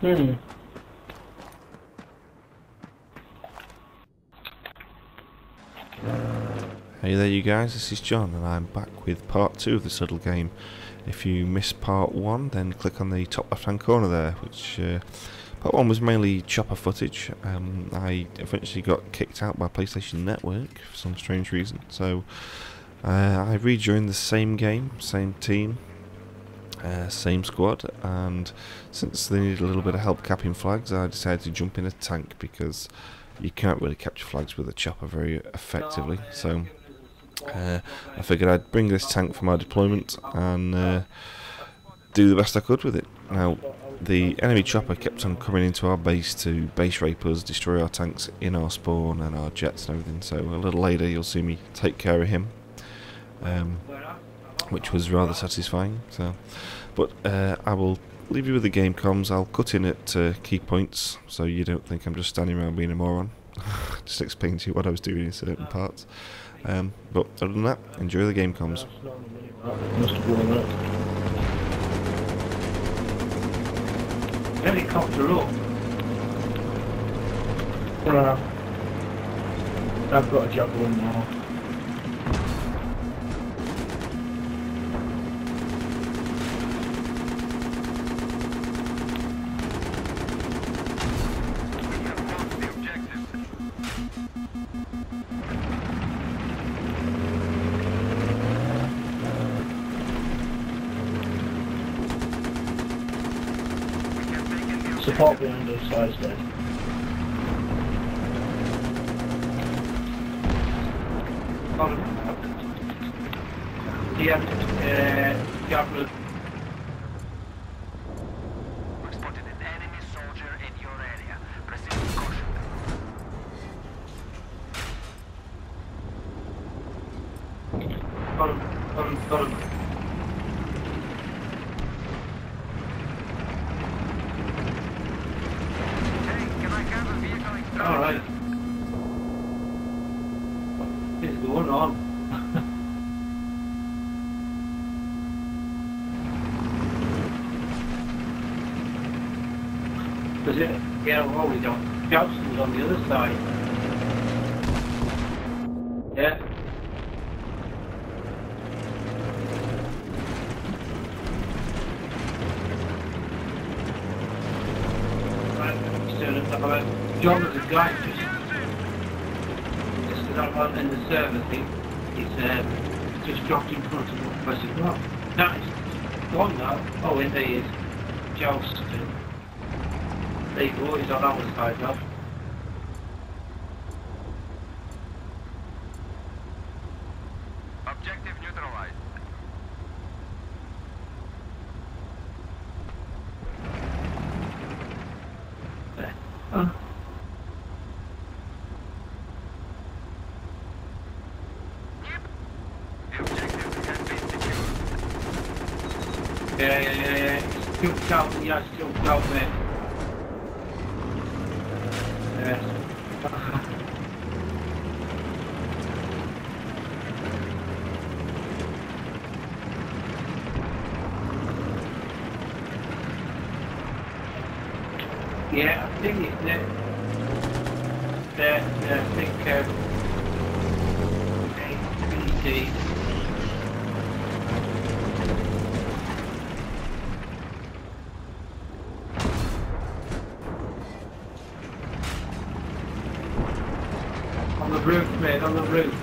Hmm. Hey there you guys, this is John and I'm back with part 2 of the Suddle game. If you missed part 1 then click on the top left hand corner there which uh, part 1 was mainly chopper footage. Um, I eventually got kicked out by PlayStation Network for some strange reason so uh, I rejoined the same game, same team, uh, same squad and since they needed a little bit of help capping flags I decided to jump in a tank because you can't really capture flags with a chopper very effectively. So uh, I figured I'd bring this tank for my deployment and uh, do the best I could with it. Now the enemy chopper kept on coming into our base to base rape us, destroy our tanks in our spawn and our jets and everything. So a little later you'll see me take care of him. Um, which was rather satisfying so but uh, I will leave you with the game comms. I'll cut in at uh, key points so you don't think I'm just standing around being a moron. just explain to you what I was doing in certain parts. Um, but other than that, enjoy the game comms. Helicopter up. Well, I've got a job going now. Support behind those sides there. Eee yapı uh, We spotted an enemy soldier in your area. Proceed with caution. sorun sorun sorun. Hey, can I have a vehicle in All right. What is going on? Does it? Yeah, well, we don't. Johnson's on the other side. Yeah. John is a guy just just I'm in the server thing. He's uh, just dropped in front of what I said, well, that is gone now. Oh, and there he is. Johnston. Go, he's on our side now. Objective neutralized. There. The objective has been secured. Yeah, yeah, yeah, yeah. Jumped out, he has jumped out there. Yes. Yeah, I think it's. There, there, I think, uh, ABD. On the roof, mate, on the roof.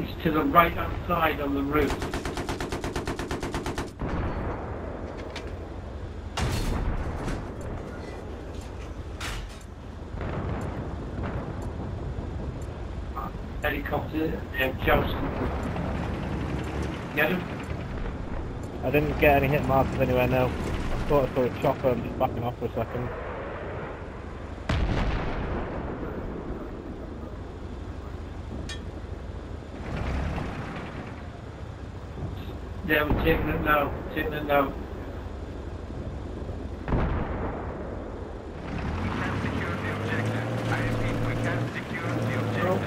It's to the right outside on the roof. Helicopter, uh, Johnson. Get him? I didn't get any hit markers anywhere now. I thought I saw a chopper and just backing off for a second. Yeah, we're taking it now, taking it now. I.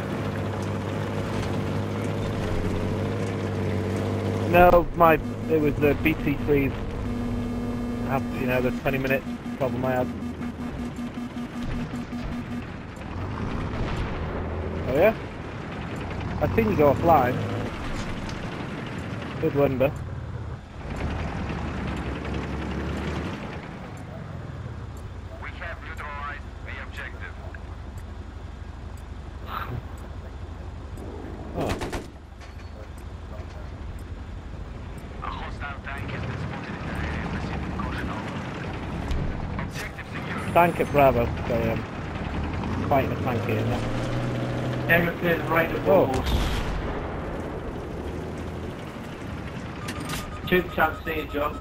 No, my it was the BT3s. I have, you know, the 20 minute problem I had. Oh yeah? I've seen you go offline. Good wonder. We have neutralized the objective. Oh. A hostile tank has been spotted in the area. Proceed with caution over. Objective secure. Tank at Bravo, so um, fighting a tank here now. Everything right Oh. above us. Two chance here, John.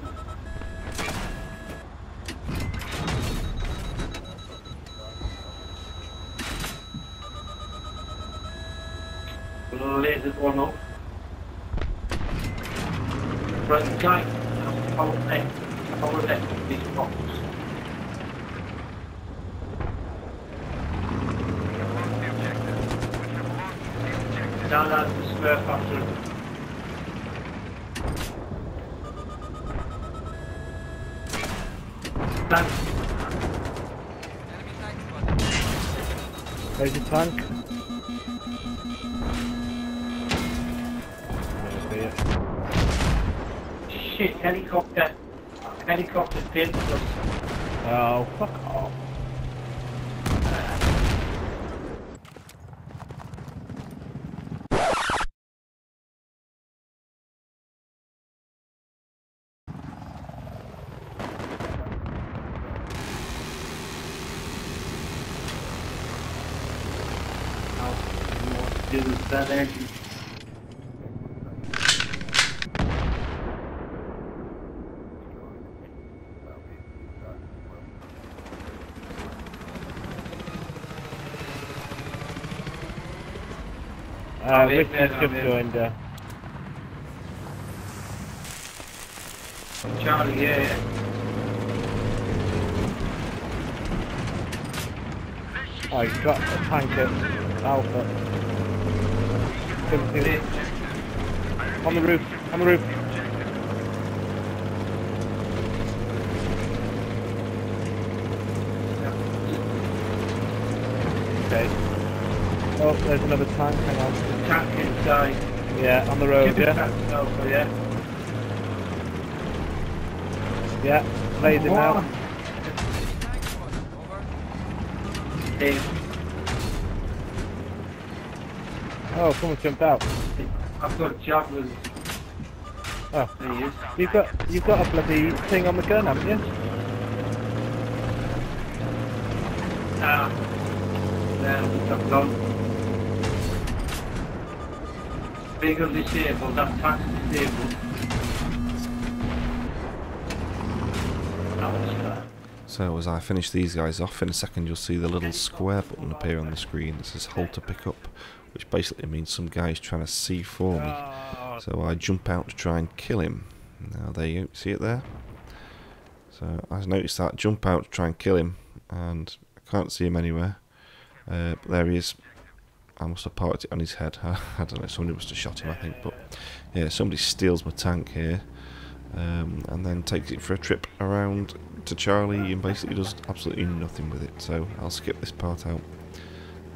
Lasered one up. Right, guy. Follow that. Follow that. These box. We have lost the objective. Thanks. There's your tank. Shit, helicopter. Helicopter pinned. Oh, fuck off. Do that engine. Uh, I'm in, Richard's man, I'm just in. joined. Uh, Charlie, yeah, yeah. oh, he's got a tank at Alpha. On the roof, on the roof. Okay. Oh, there's another tank, hang on. Tank inside. Yeah, on the road, Give yeah. back to Alpha, yeah. Yeah, laid him out. Hey, Oh, someone's jumped out. I've got javelins. Oh, There he is. you've got you've got a bloody thing on the gun, haven't you? Ah. There, we got gone. Big on disabled, that tank's disabled. So as I finish these guys off, in a second you'll see the little square button appear on the screen that says hold to pick up, which basically means some guy's trying to see for me. So I jump out to try and kill him. Now there you see it there? So I noticed that, jump out to try and kill him, and I can't see him anywhere. Uh, but there he is. I must have parked it on his head. I don't know, somebody must have shot him, I think. But yeah, somebody steals my tank here, um, and then takes it for a trip around to Charlie and basically does absolutely nothing with it. So I'll skip this part out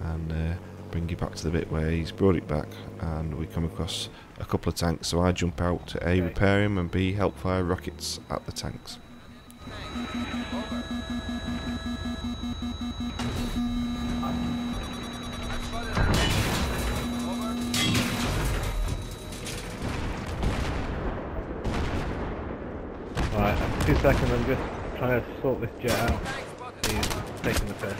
and uh, bring you back to the bit where he's brought it back and we come across a couple of tanks. So I jump out to A, repair him, and B, help fire rockets at the tanks. Right, two seconds, I'm just trying to sort this jet out. He's taking the piss.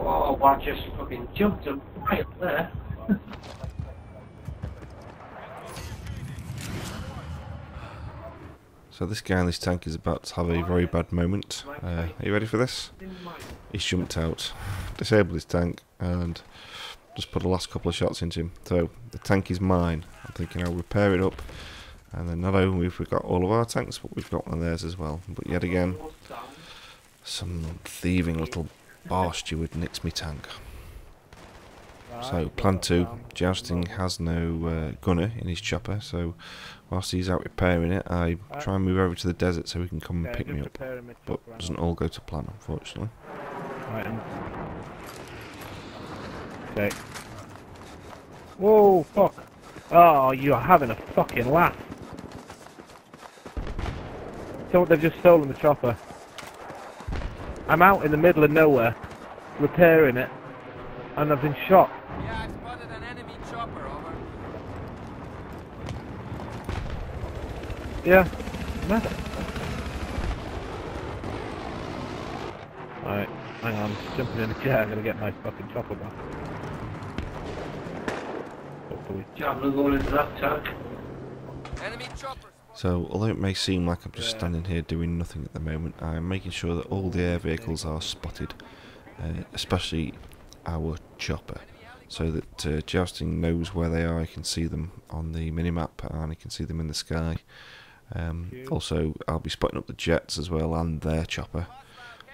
Oh, I just fucking jumped him right up there. So this guy in this tank is about to have a very bad moment. Uh, are you ready for this? He's jumped out, disabled his tank, and just put the last couple of shots into him. So the tank is mine. I'm thinking I'll repair it up, and then not only have we got all of our tanks, but we've got one of theirs as well. But yet again, some thieving little bar steward nicks me tank. So, plan two, Jousting has no uh, gunner in his chopper, so whilst he's out repairing it, I try and move over to the desert so he can come and pick me up. But doesn't all go to plan, unfortunately. Right. Okay. Whoa, fuck. Oh, you're having a fucking laugh. So they've just stolen the chopper. I'm out in the middle of nowhere, repairing it, and I've been shot. Yeah, I spotted an enemy chopper, over. Yeah. No. Alright, hang on, just jumping in the jet, I'm gonna get my fucking chopper back. Hopefully. Javelin going into that tank. Enemy chopper spotted. So, although it may seem like I'm just standing here doing nothing at the moment, I'm making sure that all the air vehicles are spotted, uh, especially our chopper, so that uh, Jousting knows where they are. He can see them on the minimap and he can see them in the sky. Um, also, I'll be spotting up the jets as well and their chopper,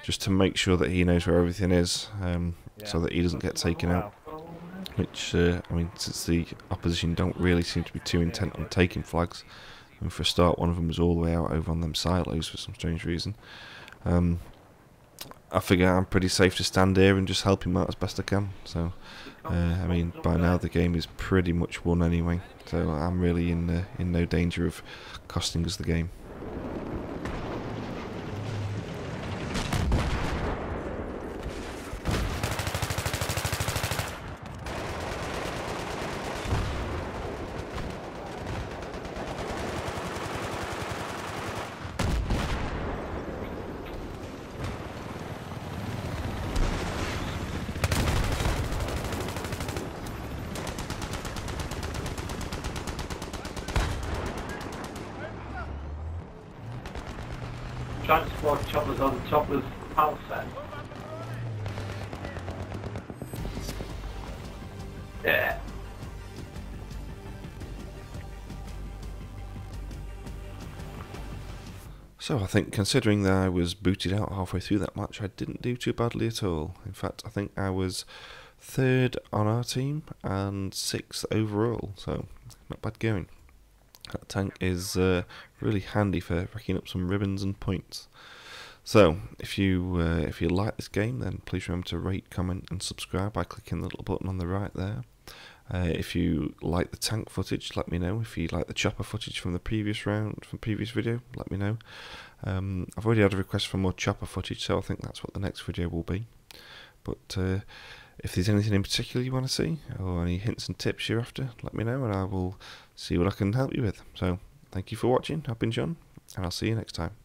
just to make sure that he knows where everything is, um, so that he doesn't get taken out. Which, uh, I mean, since the opposition don't really seem to be too intent on taking flags, and for a start, one of them was all the way out over on them silos for some strange reason. Um, I figure I'm pretty safe to stand here and just help him out as best I can. So, uh, I mean, by now the game is pretty much won anyway. So I'm really in uh, in no danger of costing us the game. Transport choppers on top Alpha. Yeah. So I think, considering that I was booted out halfway through that match, I didn't do too badly at all. In fact, I think I was third on our team and sixth overall. So not bad going. That tank is uh, really handy for racking up some ribbons and points. So, if you uh, if you like this game, then please remember to rate, comment, and subscribe by clicking the little button on the right there. Uh, if you like the tank footage, let me know. If you like the chopper footage from the previous round, from previous video, let me know. Um, I've already had a request for more chopper footage, so I think that's what the next video will be. But uh, if there's anything in particular you want to see, or any hints and tips you're after, let me know, and I will see what I can help you with. So, thank you for watching. I've been John, and I'll see you next time.